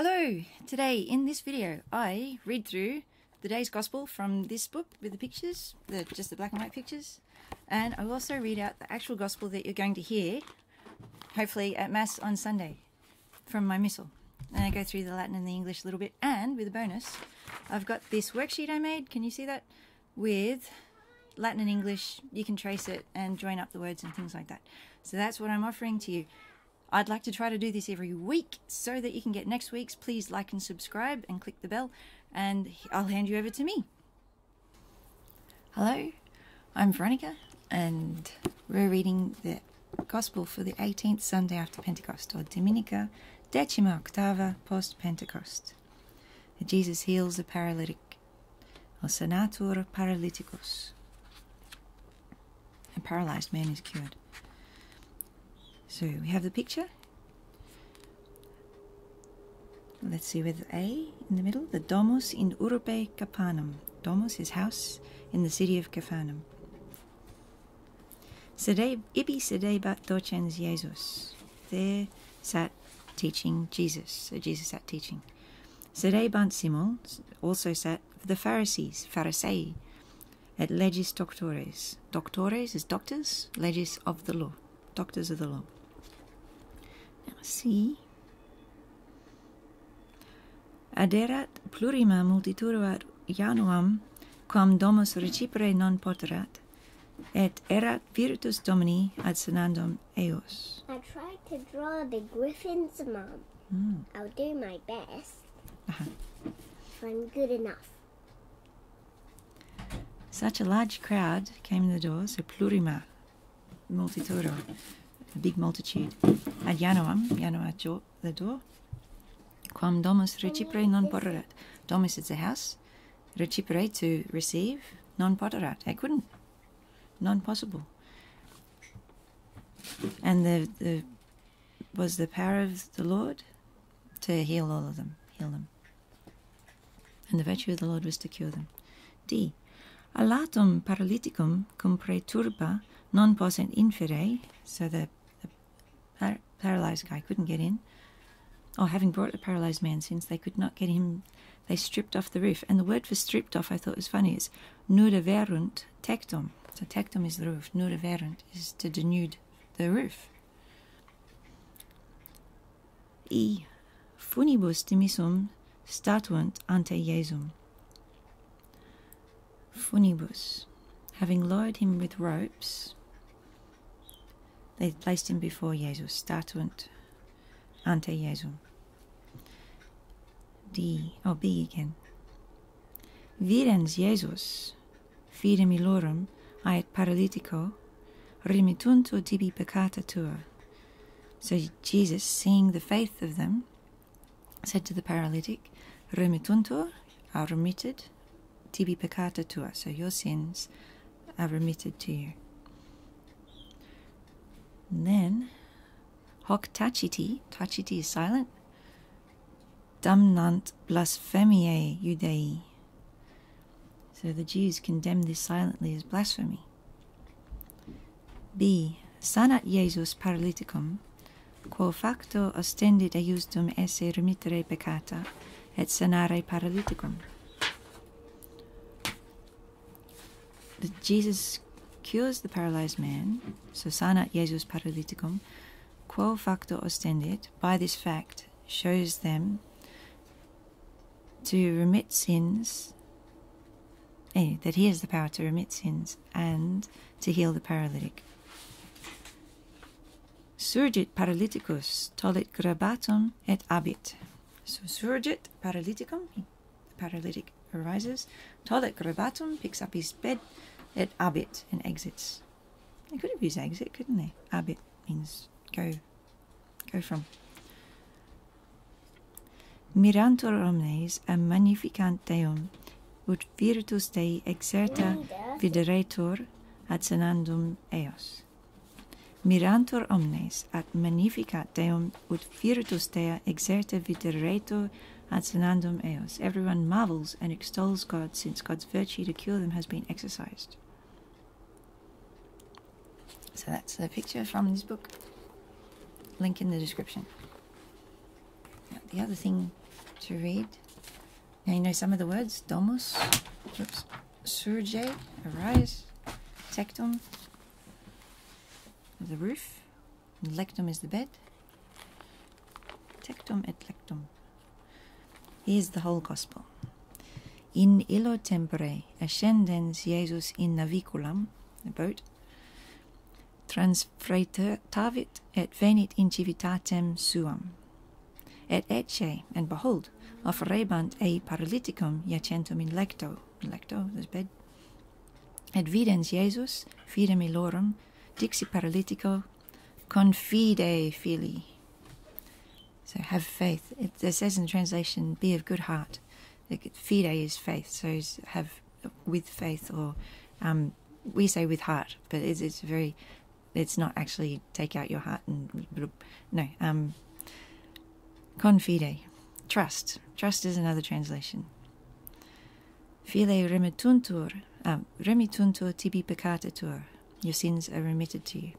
Hello! Today in this video I read through the day's gospel from this book with the pictures, the, just the black and white pictures, and I will also read out the actual gospel that you're going to hear, hopefully at Mass on Sunday, from my missal. And I go through the Latin and the English a little bit, and with a bonus, I've got this worksheet I made, can you see that? With Latin and English, you can trace it and join up the words and things like that. So that's what I'm offering to you. I'd like to try to do this every week so that you can get next week's. Please like and subscribe and click the bell, and I'll hand you over to me. Hello, I'm Veronica, and we're reading the Gospel for the 18th Sunday after Pentecost, or Dominica Decima Octava post Pentecost. Jesus heals a paralytic, or Sanator Paralyticus. A paralyzed man is cured. So we have the picture. Let's see with A in the middle. The Domus in Urbe Capharnaum. Domus is house in the city of Capharnaum. Sede, ibi sedebat docens Jesus. There sat teaching Jesus. So Jesus sat teaching. Sedebant Simon also sat the Pharisees, Pharisei, at legis doctores. Doctores is doctors, legis of the law, doctors of the law. Sì. Aderat plurima multiturat januam, quam domus recipere non poterat, et erat virtus Domini ad senandum eos. I tried to draw the griffin's mom. Mm. I'll do my best. Uh -huh. If I'm good enough. Such a large crowd came to the door so plurima multitudo. A big multitude. Ad Januam at the door, quam domus recipere non poterat. Domus is the house, recipere to receive, non poterat. I couldn't, non possible. And the, the was the power of the Lord to heal all of them, heal them. And the virtue of the Lord was to cure them. D. Alatum paralyticum cum preturba non possent infere, so the par- paralyzed guy couldn't get in. Oh, having brought the paralyzed man, since they could not get him, they stripped off the roof. And the word for stripped off I thought was funny. It's nudeverunt tectum. So tectum is the roof. Nudeverunt is to denude the roof. E. Funibus dimissum statuant ante Jesum. Funibus. Having lowered him with ropes, they placed him before Jesus, statuant ante Jesus. D. Oh, B again. Virens Jesus, fidem illorum, ait paralytico, remittuntur tibi peccata tua. So Jesus, seeing the faith of them, said to the paralytic, Remittuntur are remitted, tibi peccata tua. So your sins are remitted to you. And then, hoc taciti, taciti is silent, damnant blasphemiae Judei. So the Jews condemned this silently as blasphemy. B. Sanat Jesus paralyticum, quo facto ostendit eiustum esse remittere peccata, et sanare paralyticum. The Jesus cures the paralyzed man, so sanat Jesus paralyticum, quo facto ostendit, by this fact shows them to remit sins, eh, that he has the power to remit sins and to heal the paralytic. Surgit paralyticus, tollit grabatum et abit. So surgit paralyticum, he- the paralytic arises, tollit grabatum, picks up his bed, et abit, and exits. They could have used exit, couldn't they? Abit means go, go from. Mirantur omnes a magnificant Deum, ut virtus Dei exerta videretur ad senandum eos. Mirantur omnes ad magnificat Deum ut virtus Dei exerta videretur ad senandum eos. Everyone marvels and extols God since God's virtue to cure them has been exercised. So that's the picture from this book. Link in the description. Now, the other thing to read. Now you know some of the words. Domus, oops, surge, arise, tectum, the roof, lectum is the bed. Tectum et lectum. Here's the whole gospel. In illo tempore ascendens Jesus in naviculum, the boat, transfretavit et venit in civitatem suam. Et ecce, and behold, offerebant ei paralyticum iacentum in lecto, in lecto, this bed. Et videns Jesus, fidem illorum, dixi paralytico, confide fili. So have faith. It, it says in the translation, be of good heart. Like, Fide is faith, so have with faith, or um, we say with heart, but it's, it's very, it's not actually take out your heart and no. Um, confide, trust. Trust is another translation. File remittuntur, um, remittuntur tibi peccatatur. Your sins are remitted to you.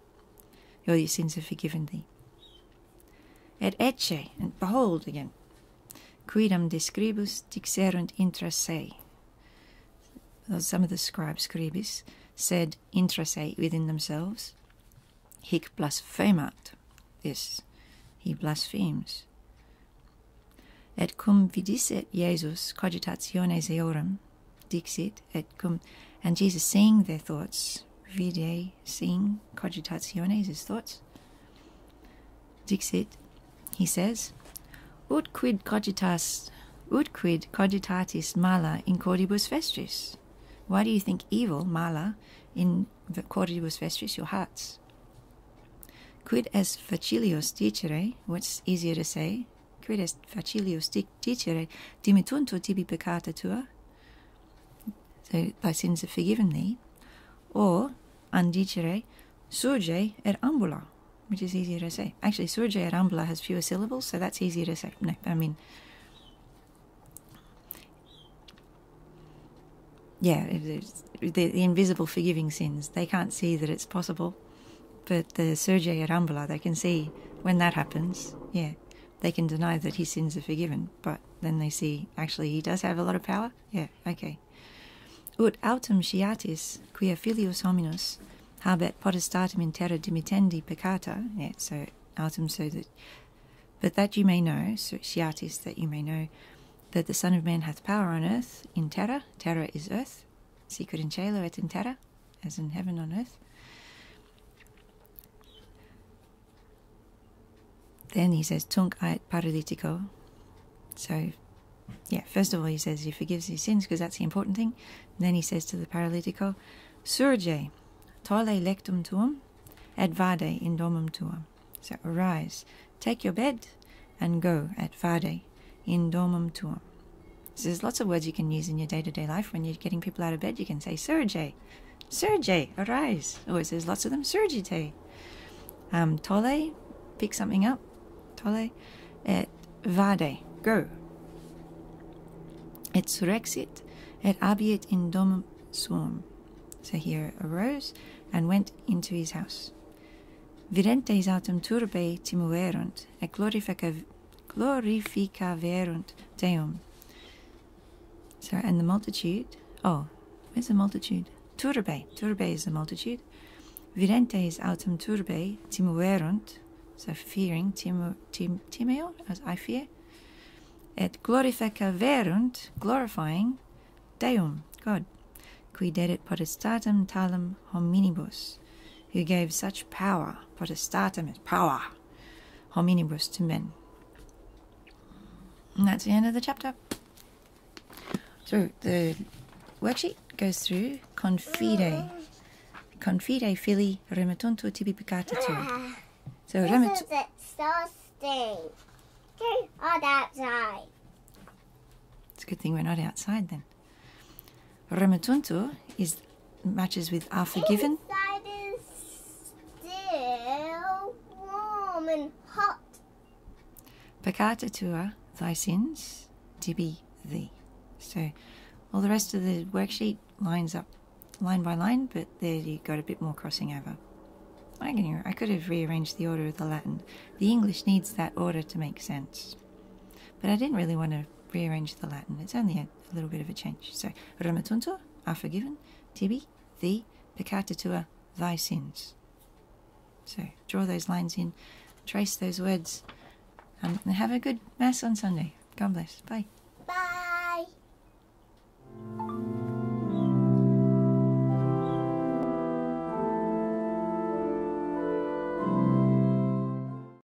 Your sins are forgiven thee. Et ecce, and behold again, quidam de scribus dixerunt intra se. Some of the scribes, scribis, said intra se within themselves. Hic blasphemat, this, he blasphemes. Et cum vidisset Jesus cogitationes eorum, dixit, et cum, and Jesus seeing their thoughts, vide, seeing, cogitationes, his thoughts, dixit, he says, ut quid cogitas, ut quid cogitatis mala in cordibus vestris? Why do you think evil, mala, in the cordibus vestris, your hearts? Quid est facilius dicere, what's easier to say? Quid est facilius dicere, dimittuntur tibi peccata tua? So thy sins are forgiven thee. Or, undicere, surge et ambula, which is easier to say. Actually, surge et ambula has fewer syllables, so that's easier to say. No, I mean, yeah, the, the invisible forgiving sins, they can't see that it's possible. But the surge et ambula, they can see when that happens, yeah, they can deny that his sins are forgiven, but then they see actually he does have a lot of power. Yeah, okay. Ut autem sciatis, quia filius hominus, habet potestatem in terra dimittendi peccata. Yeah, so autem, so that, but that you may know, so sciatis, that you may know, that the Son of Man hath power on earth in terra. Terra is earth. Secret in cielo et in terra, as in heaven on earth. Then he says, tunc ait paralytico. So, yeah, first of all, he says he forgives his sins because that's the important thing. And then he says to the paralytico, Surge, tolle lectum tuum, et vade in domum tuum. So arise, take your bed, and go at vade in domum tuum. So there's lots of words you can use in your day-to-day life when you're getting people out of bed. You can say surge, surge, arise. Or there's lots of them, surgite. Um, tolle, pick something up, tolle, et vade, go. Et surrexit, et abiet in domum suum. So he arose and went into his house. Videntes autem turbe timuerunt, et glorifica, glorificaverunt Deum. So, and the multitude, oh, where's the multitude? Turbe, turbe is the multitude. Videntes autem turbe timuerunt, so fearing, timu, tim, timeo, as I fear. Et glorifica verunt, glorifying Deum, God, qui dedit potestatem talem hominibus, who gave such power, potestatem is power, hominibus to men. And that's the end of the chapter. So the worksheet goes through confide, confide fili remittuntur tibi peccata tua. So This remit, is exhausting. Get out outside. it's a good thing we're not outside then. Remittuntur is matches with are forgiven. Inside is still warm and hot. Peccata tua, thy sins, tibi thee. So all the rest of the worksheet lines up line by line, but there you got a bit more crossing over. I, I could have rearranged the order of the Latin. The English needs that order to make sense. But I didn't really want to rearrange the Latin. It's only a, a little bit of a change. So, rematuntur, are forgiven, tibi, thee, peccata tua, thy sins. So, draw those lines in, trace those words, um, and have a good Mass on Sunday. God bless. Bye.